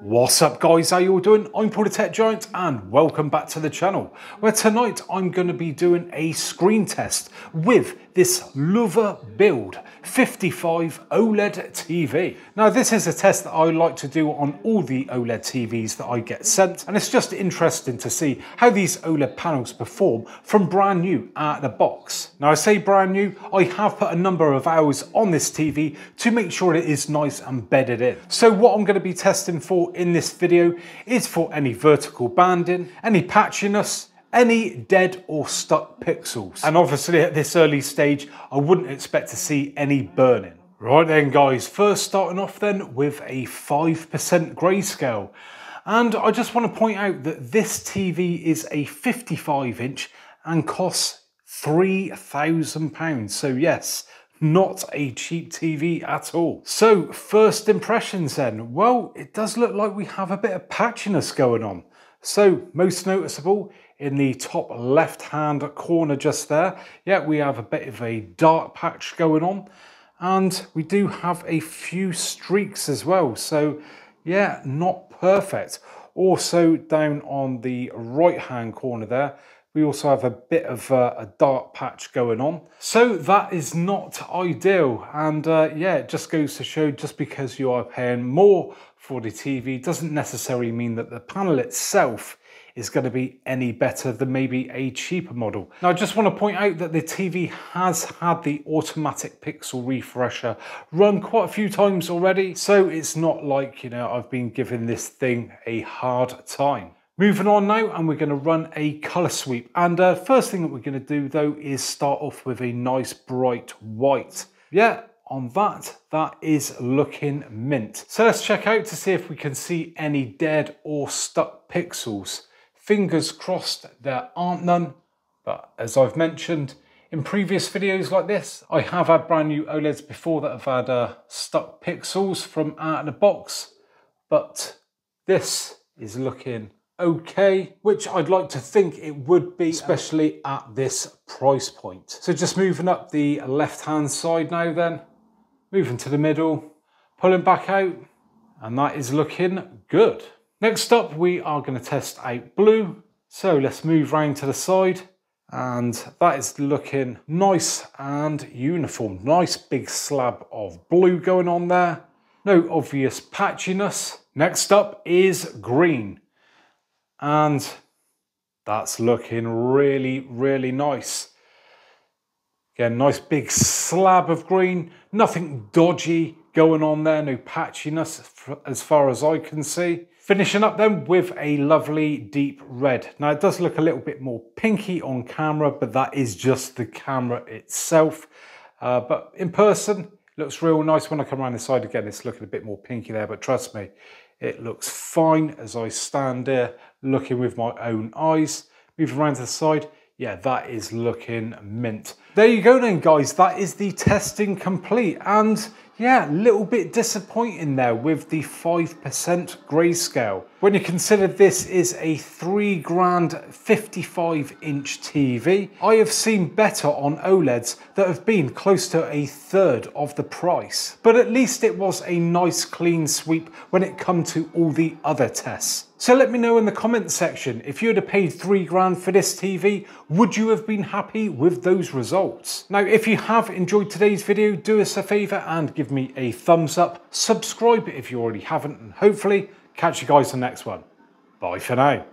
What's up guys, how you all doing? I'm Paul the Tech Giant and welcome back to the channel where tonight I'm going to be doing a screen test with this Loewe Bild 55 OLED TV. Now this is a test that I like to do on all the OLED TVs that I get sent and it's just interesting to see how these OLED panels perform from brand new out of the box. Now I say brand new, I have put a number of hours on this TV to make sure it is nice and bedded in. So what I'm going to be testing for in this video is for any vertical banding, any patchiness, any dead or stuck pixels. And obviously at this early stage, I wouldn't expect to see any burning. Right then guys, first starting off then with a 5% grayscale. And I just want to point out that this TV is a 55 inch and costs £3,000. So yes, not a cheap TV at all. So first impressions then, well, it does look like we have a bit of patchiness going on. So most noticeable in the top left hand corner just there, yeah, we have a bit of a dark patch going on and we do have a few streaks as well. So yeah, not perfect. Also down on the right hand corner there, we also have a bit of a, a dark patch going on. So that is not ideal. And uh, yeah, it just goes to show just because you are paying more for the TV doesn't necessarily mean that the panel itself is going to be any better than maybe a cheaper model. Now I just want to point out that the TV has had the automatic pixel refresher run quite a few times already, so it's not like, you know, I've been giving this thing a hard time. Moving on now, and we're going to run a colour sweep. And uh, first thing that we're going to do though is start off with a nice bright white. Yeah, on that, that is looking mint. So let's check out to see if we can see any dead or stuck pixels. Fingers crossed there aren't none, but as I've mentioned, in previous videos like this, I have had brand new OLEDs before that have had uh, stuck pixels from out of the box, but this is looking okay, which I'd like to think it would be, um, especially at this price point. So just moving up the left-hand side now then, moving to the middle, pulling back out, and that is looking good. Next up, we are gonna test out blue. So let's move round to the side and that is looking nice and uniform. Nice big slab of blue going on there. No obvious patchiness. Next up is green and that's looking really, really nice. Again, nice big slab of green, nothing dodgy going on there, no patchiness as far as I can see. Finishing up then with a lovely deep red. Now it does look a little bit more pinky on camera, but that is just the camera itself. Uh, but in person, looks real nice. When I come around the side again, it's looking a bit more pinky there, but trust me, it looks fine as I stand there looking with my own eyes. Move around to the side. Yeah, that is looking mint. There you go then, guys. That is the testing complete. And yeah, a little bit disappointing there with the 5% grayscale. When you consider this is a three grand 55 inch TV, I have seen better on OLEDs that have been close to a third of the price. But at least it was a nice clean sweep when it come to all the other tests. So let me know in the comments section, if you'd have paid three grand for this TV, would you have been happy with those results? Now, if you have enjoyed today's video, do us a favor and give me a thumbs up. Subscribe if you already haven't, and hopefully catch you guys on the next one. Bye for now.